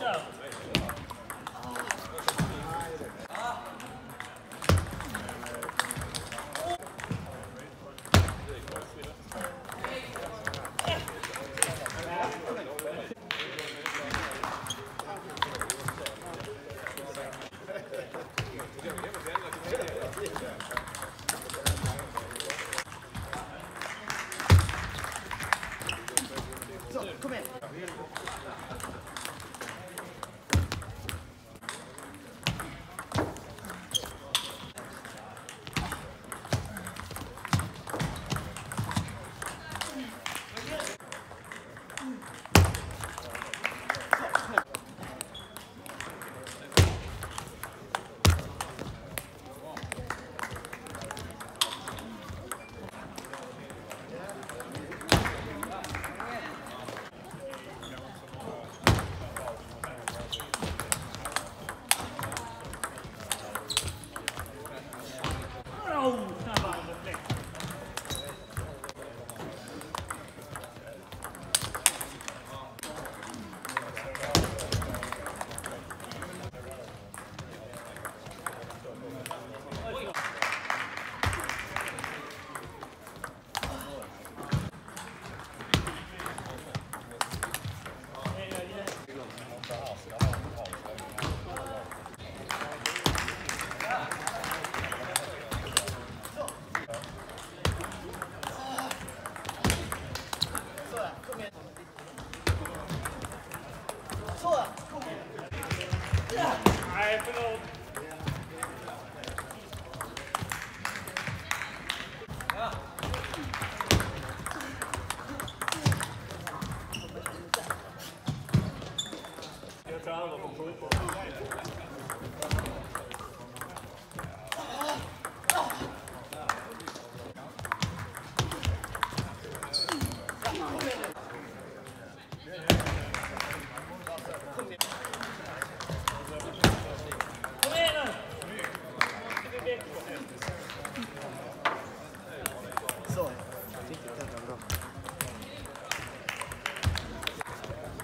show.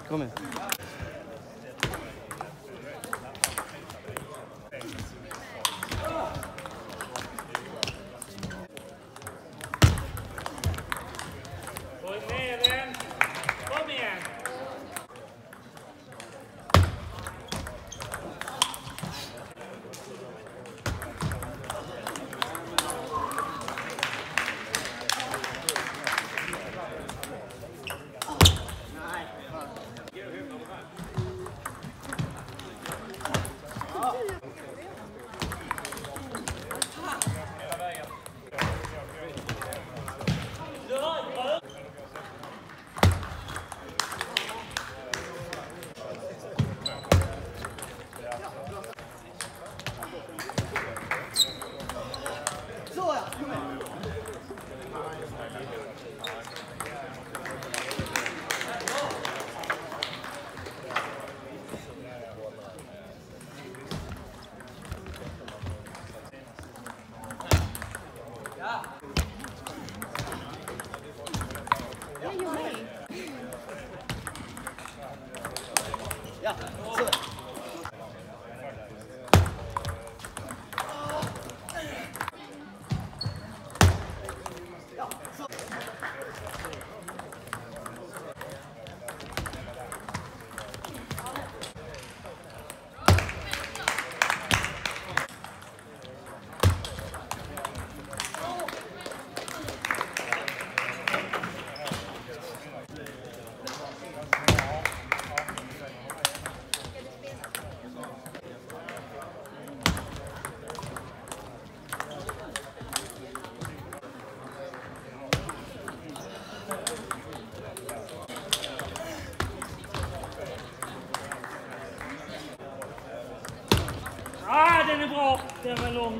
Come? そうだ。Bra. Den var lång.